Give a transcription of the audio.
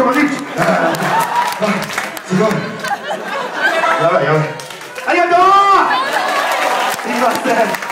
こまですごい。やばいありがとう。すいません。